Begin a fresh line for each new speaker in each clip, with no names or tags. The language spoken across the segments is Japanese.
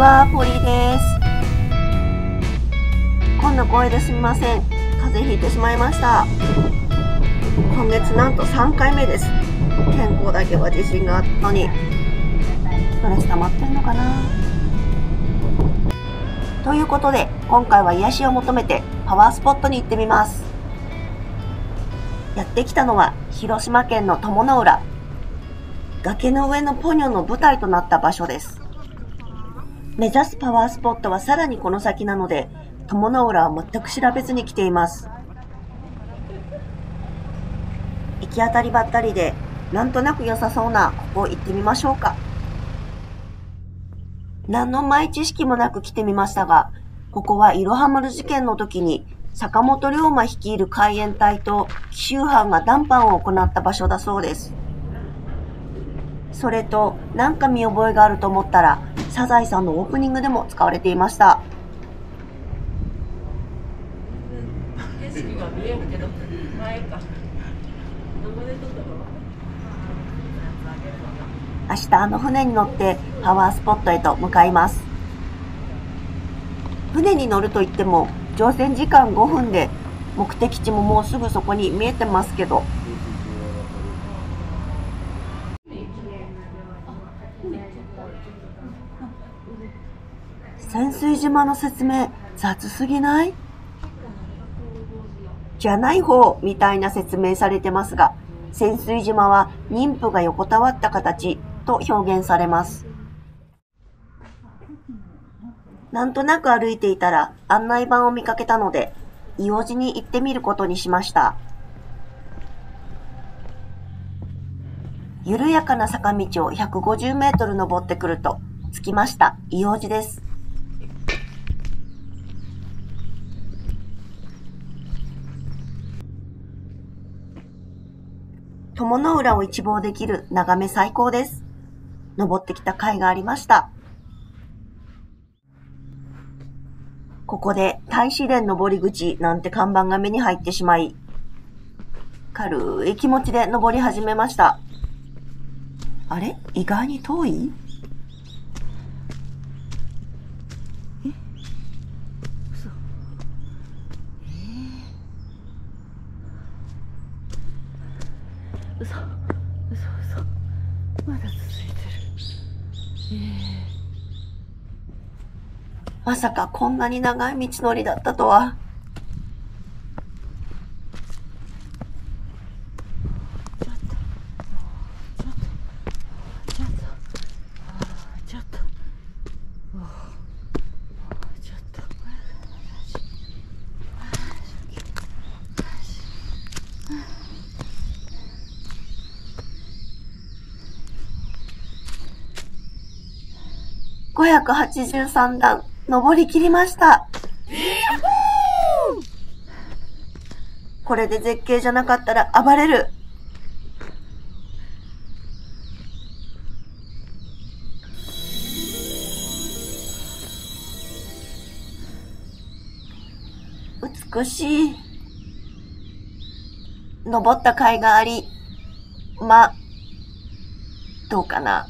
は、ポリーです。こんな声ですみません。風邪ひいてしまいました。今月なんと3回目です。健康だけは自信があったのに、ストレス溜まってんのかなということで、今回は癒しを求めてパワースポットに行ってみます。やってきたのは広島県の友の浦。崖の上のポニョの舞台となった場所です。目指すパワースポットはさらにこの先なので、友の浦は全く調べずに来ています。行き当たりばったりで、なんとなく良さそうなここ行ってみましょうか。何の前知識もなく来てみましたが、ここはイロハムル事件の時に坂本龍馬率いる海援隊と奇襲班が談判を行った場所だそうです。それと、なんか見覚えがあると思ったら、サザエさんのオープニングでも使われていました。
景色が見えるけど前かどこで撮ったの
明日あの船に乗ってパワースポットへと向かいます。船に乗ると言っても乗船時間5分で目的地ももうすぐそこに見えてますけど潜水島の説明雑すぎない？じゃない方みたいな説明されてますが潜水島は妊婦が横たわった形と表現されます。なんとなく歩いていたら案内板を見かけたので、硫黄寺に行ってみることにしました。緩やかな坂道を150メートル登ってくると、着きました。硫黄寺です。友の浦を一望できる眺め最高です。登ってきた甲斐がありました。ここで大使殿登り口なんて看板が目に入ってしまい、軽い気持ちで登り始めました。あれ？意外に遠い
嘘嘘嘘まだ続いてる
まさかこんなに長い道のりだったとは。583段、登り切りました。これで絶景じゃなかったら暴れる。美しい。登った甲斐があり、ま、どうかな。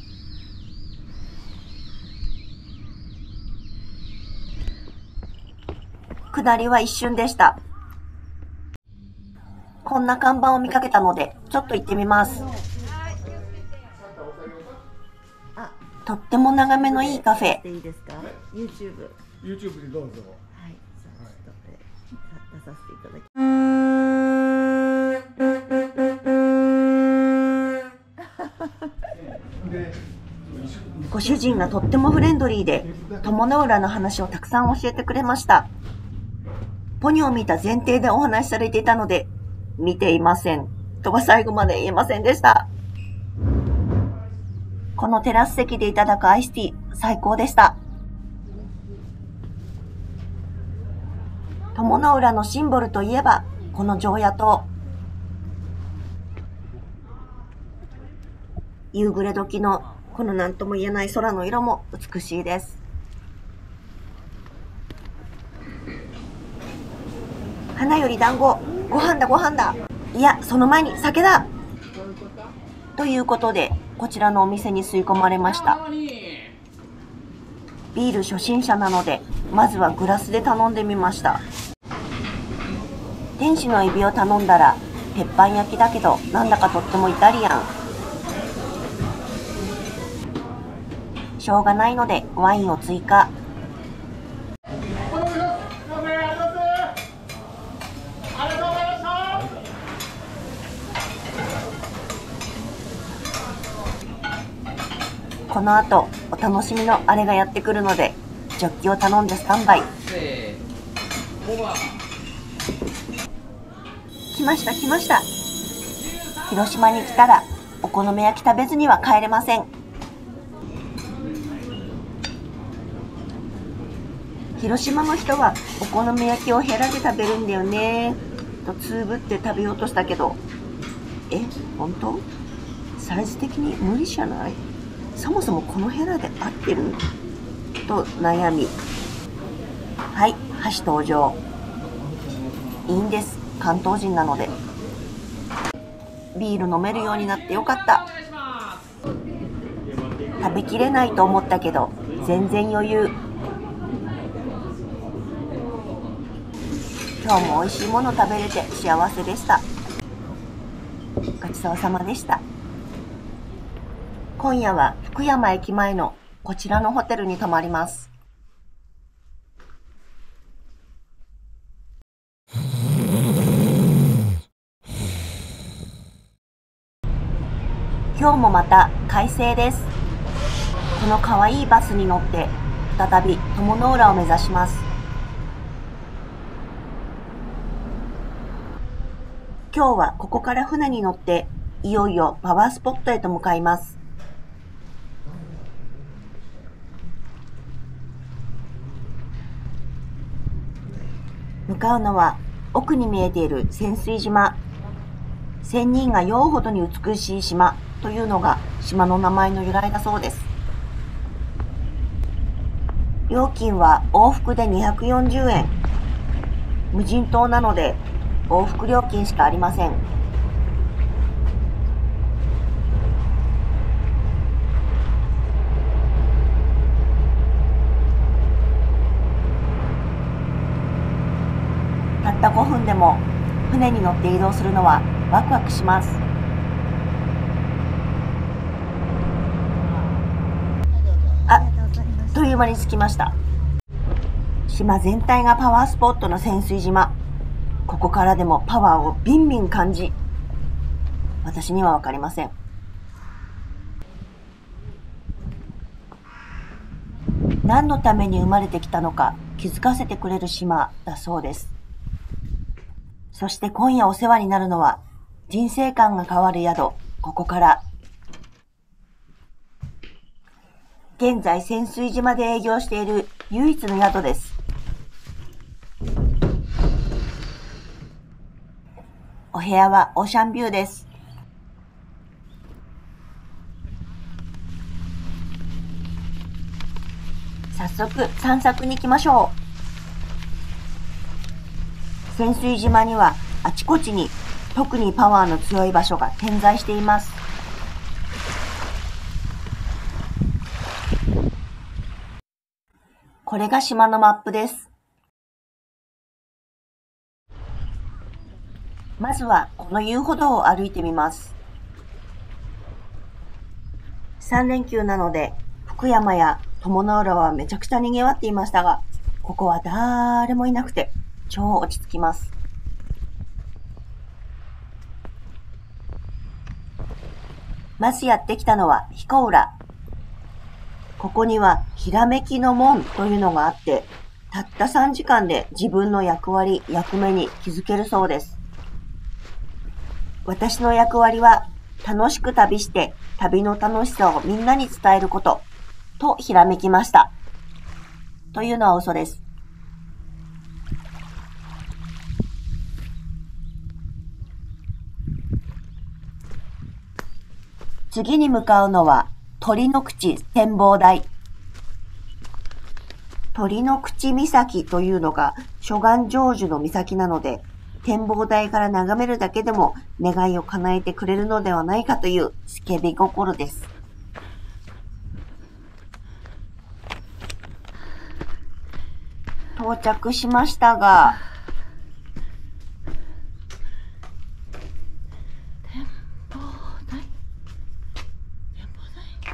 下りは一瞬でした。こんな看板を見かけたので、ちょっと行ってみます。
あ
とっても眺めのいいカフェ。
でいいですか？YouTube
YouTube でどうぞ。
はいじゃあちょっとえー出させていただき
で、
ご主人がとってもフレンドリーで、友の浦の話をたくさん教えてくれました。ポニョを見た前提でお話しされていたので、見ていません。とは最後まで言えませんでした。このテラス席でいただくアイスティー、最高でした。友の浦のシンボルといえば、この常夜灯。夕暮れ時のこの何とも言えない空の色も美しいです。花より団子、ご飯だご飯だ。いや、その前に酒だということで、こちらのお店に吸い込まれました。ビール初心者なので、まずはグラスで頼んでみました。天使のエビを頼んだら、鉄板焼きだけど、なんだかとってもイタリアン。しょうがないので、ワインを追加。この後、お楽しみのあれがやってくるので、ジョッキを頼んでスタンバイ。来ました来ました。広島に来たら、お好み焼き食べずには帰れません。広島の人はお好み焼きをヘラで食べるんだよね。とつぶって食べようとしたけど、え、本当？サイズ的に無理じゃない？そもそもこのヘラで合ってる？と悩み。はい、箸登場。いいんです。関東人なので。ビール飲めるようになってよかった。食べきれないと思ったけど、全然余裕。今日も美味しいもの食べれて幸せでした。ごちそうさまでした。今夜は福山駅前のこちらのホテルに泊まります。今日もまた快晴です。この可愛いバスに乗って再び友の浦を目指します。今日はここから船に乗っていよいよパワースポットへと向かいます。かうのは奥に見えている潜水島。仙人が酔うほどに美しい島というのが島の名前の由来だそうです。料金は往復で240円。無人島なので往復料金しかありません。った5分でも船に乗って移動するのはワクワクします。あ、あっという間に着きました。島全体がパワースポットの潜水島。ここからでもパワーをビンビン感じ。私にはわかりません。何のために生まれてきたのか気づかせてくれる島だそうです。そして今夜お世話になるのは人生観が変わる宿、ここから。現在潜水島で営業している唯一の宿です。お部屋はオーシャンビューです。早速散策に行きましょう。潜水島にはあちこちに特にパワーの強い場所が点在しています。これが島のマップです。まずはこの遊歩道を歩いてみます。3連休なので福山や友の浦はめちゃくちゃ賑わっていましたが、ここは誰もいなくて超落ち着きます。まずやってきたのは彦浦。ここにはひらめきの門というのがあって、たった3時間で自分の役割、役目に気づけるそうです。私の役割は楽しく旅して旅の楽しさをみんなに伝えることとひらめきました。というのは嘘です。次に向かうのは鳥の口展望台。鳥の口岬というのが諸願成就の岬なので、展望台から眺めるだけでも願いを叶えてくれるのではないかというスケベ心です。到着しましたが、
展望台展望台え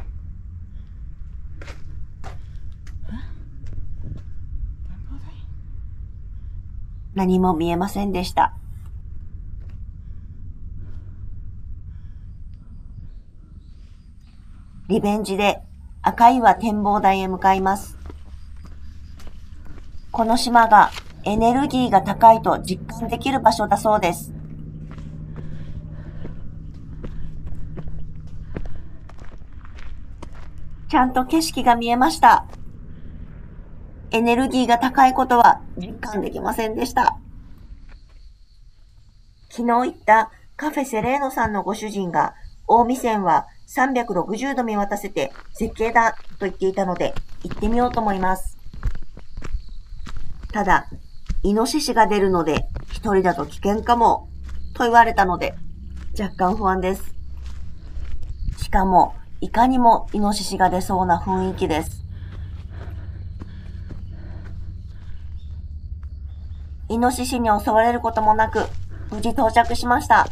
展望台
何も見えませんでした。リベンジで赤岩展望台へ向かいます。この島がエネルギーが高いと実感できる場所だそうです。ちゃんと景色が見えました。エネルギーが高いことは実感できませんでした。昨日行ったカフェセレーノさんのご主人が、大見線は360度見渡せて絶景だと言っていたので、行ってみようと思います。ただ、イノシシが出るので、一人だと危険かも、と言われたので、若干不安です。しかも、いかにもイノシシが出そうな雰囲気です。イノシシに襲われることもなく、無事到着しました。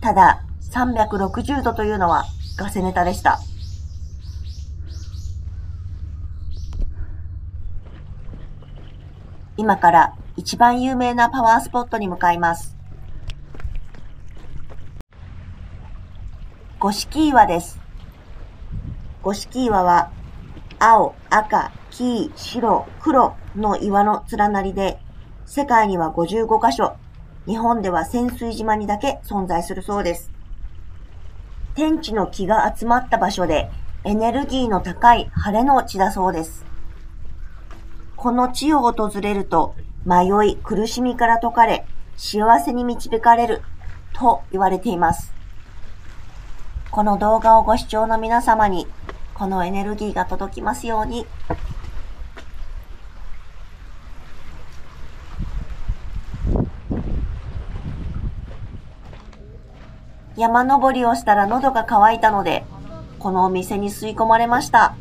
ただ、360度というのはガセネタでした。今から一番有名なパワースポットに向かいます。五色岩です。五色岩は青、赤、黄、白、黒の岩の連なりで、世界には55カ所、日本では潜水島にだけ存在するそうです。天地の気が集まった場所でエネルギーの高い晴れの地だそうです。この地を訪れると迷い苦しみから解かれ幸せに導かれると言われています。この動画をご視聴の皆様にこのエネルギーが届きますように。山登りをしたら喉が渇いたので、このお店に吸い込まれました。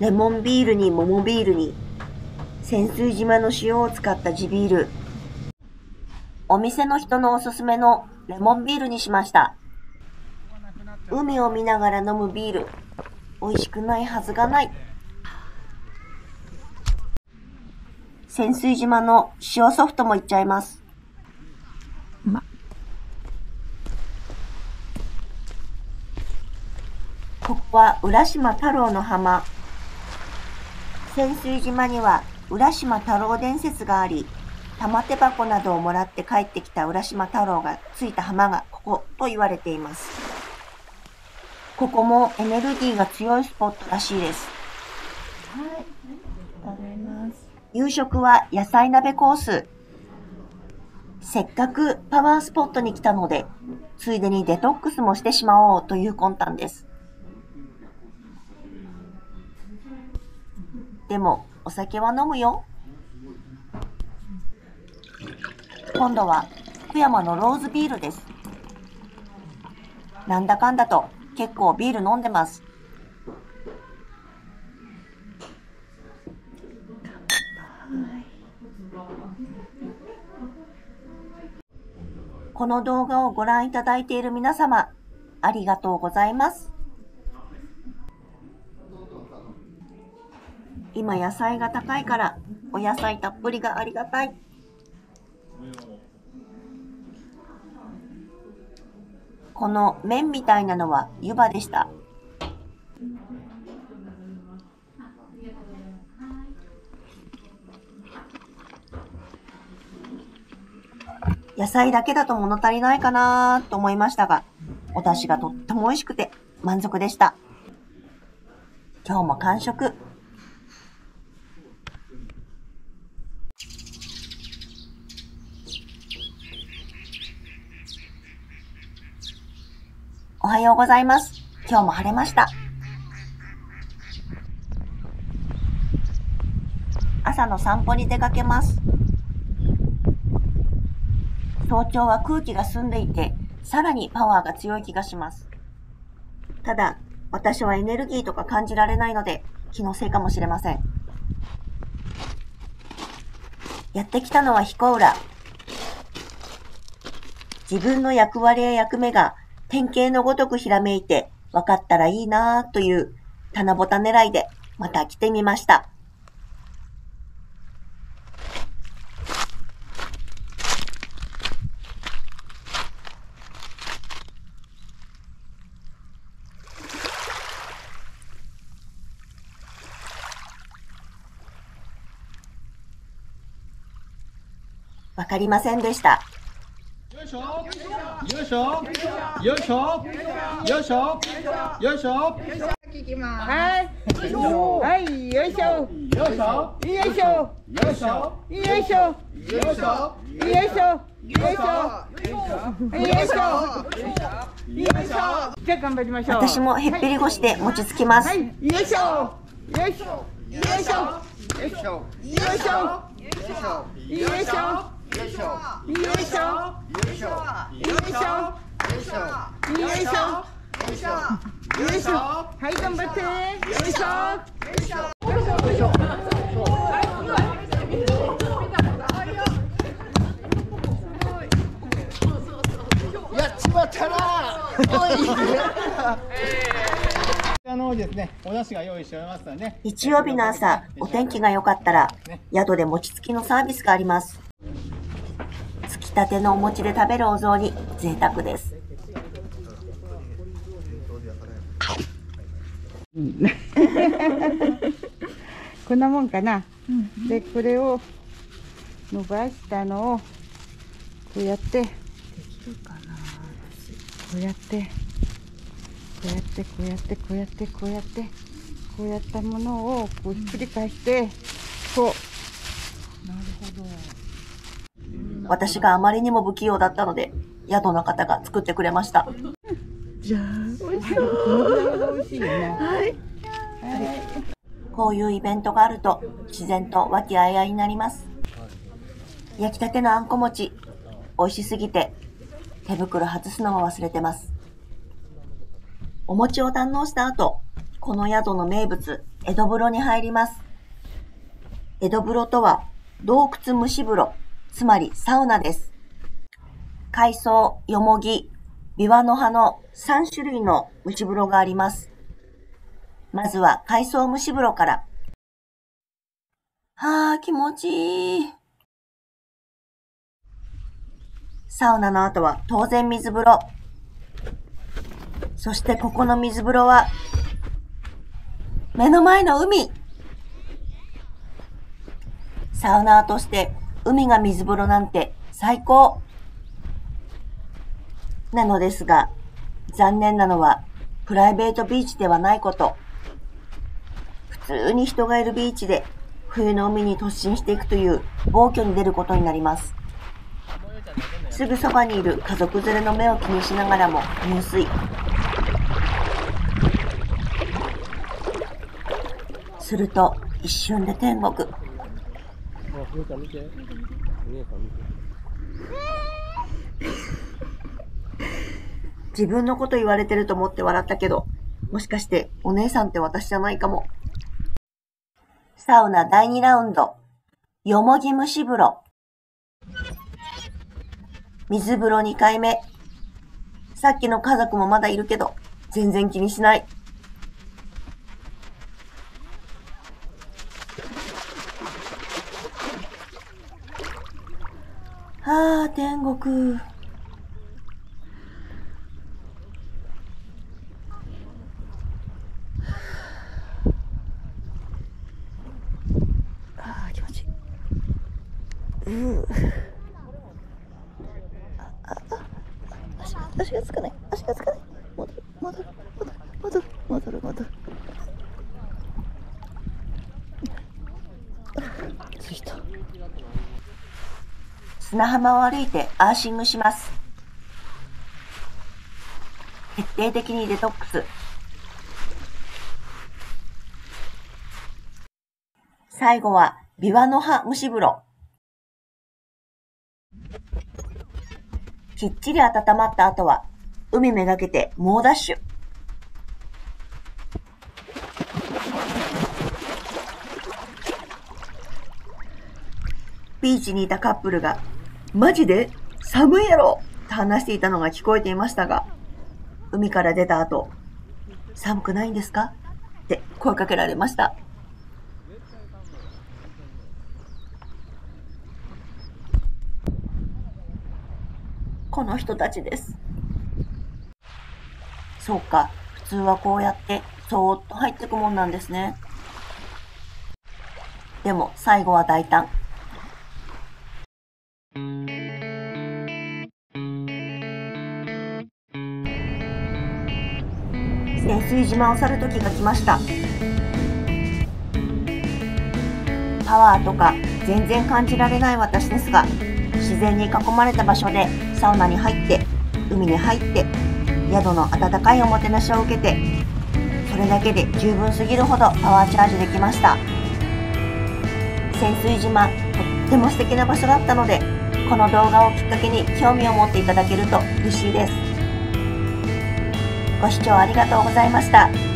レモンビールに桃ビールに、潜水島の塩を使った地ビール。お店の人のおすすめのレモンビールにしました。海を見ながら飲むビール。美味しくないはずがない。潜水島の塩ソフトもいっちゃいます。
うまっ
ここは浦島太郎の浜。潜水島には浦島太郎伝説があり、玉手箱などをもらって帰ってきた浦島太郎がついた浜がここと言われています。ここもエネルギーが強いスポットらしいです。
はい食べます
夕食は野菜鍋コース。せっかくパワースポットに来たので、ついでにデトックスもしてしまおうという魂胆です。でも、お酒は飲むよ。今度は福山のローズビールです。なんだかんだと結構ビール飲んでます。この動画をご覧いただいている皆様、ありがとうございます。今野菜が高いから、お野菜たっぷりがありがたい。この麺みたいなのは湯葉でした。野菜だけだと物足りないかなと思いましたが、お出汁がとっても美味しくて満足でした。今日も完食。おはようございます。今日も晴れました。朝の散歩に出かけます。早朝は空気が澄んでいて、さらにパワーが強い気がします。ただ、私はエネルギーとか感じられないので、気のせいかもしれません。やってきたのは彦浦。自分の役割や役目が典型のごとくひらめいて分かったらいいなという棚ぼた狙いでまた来てみました。わかりませんでした。
よいしょよいしょよいしょよいしょよいしょ
はい。はい、よいしょ。
よいしょ
よいしょ。
よいしょ
よいしょ。
よいしょ
よいしょ。よいしょ。よいしょ。よいしょ。じゃあ頑張りましょう。
私もへっぴり腰で餅つきます。
はい、よいしょ。よいしょ。よいしょ。よいしょ。よいしょ。よいしょ。よいしょ。よいしょ。よいしょ。よいしょ。はい、頑張って。よいしょ。
やっちまったな。あのですね、お出汁が用意しておりますのでね。
日曜日の朝、お天気が良かったら、宿で餅つきのサービスがあります。つきたてのお餅で食べるお雑煮、贅沢です。
こんなもんかな。で、これを伸ばしたのを、こうやって、こうやって、こうやって、こうやって、こうやって、こうやって、こうやったものをこうひっくり返して、こう。
私があまりにも不器用だったので、宿の方が作ってくれました。
じゃあ、美味しそう。美味しいよね。
こういうイベントがあると、自然と和気あいあいになります。焼きたてのあんこ餅、美味しすぎて、手袋外すのも忘れてます。お餅を堪能した後、この宿の名物、江戸風呂に入ります。江戸風呂とは、洞窟蒸し風呂、つまりサウナです。海藻、よもぎ、ビワの葉の3種類の蒸し風呂があります。まずは海藻蒸し風呂から。はあ、気持ちいい。サウナの後は当然水風呂。そしてここの水風呂は、目の前の海サウナーとして海が水風呂なんて最高なのですが、残念なのはプライベートビーチではないこと。普通に人がいるビーチで冬の海に突進していくという暴挙に出ることになります。すぐそばにいる家族連れの目を気にしながらも入水。すると一瞬で天国。自分のこと言われてると思って笑ったけど、もしかしてお姉さんって私じゃないかも。サウナ第2ラウンド。よもぎ蒸し風呂。水風呂2回目。さっきの家族もまだいるけど、全然気にしない。はあ、天国。ああ、気持ちいい。うう。あ、あ、あ、足が、足がつかない。足がつかない。戻る、戻る、戻る、戻る、戻る、戻る。ついた。砂浜を歩いてアーシングします。徹底的にデトックス。最後は、ビワの葉蒸し風呂。きっちり温まった後は、海めがけて猛ダッシュ。ビーチにいたカップルが、マジで？寒いやろ？と話していたのが聞こえていましたが、海から出た後、寒くないんですか？って声かけられました。この人たちです。そうか、普通はこうやって、そーっと入ってくもんなんですね。でも、最後は大胆。島を去る時が来ました。パワーとか全然感じられない私ですが、自然に囲まれた場所でサウナに入って、海に入って、宿の温かいおもてなしを受けて、それだけで十分すぎるほどパワーチャージできました。潜水島、とっても素敵な場所だったので、この動画をきっかけに興味を持っていただけると嬉しいです。ご視聴ありがとうございました。